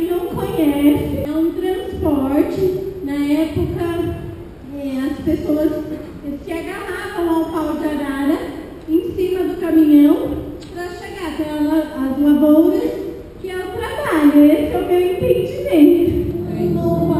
quem não conhece, é um transporte. Na época, é, as pessoas se agarravam ao pau de arara em cima do caminhão para chegar até as lavouras que é o trabalho. Esse é o meu entendimento. É.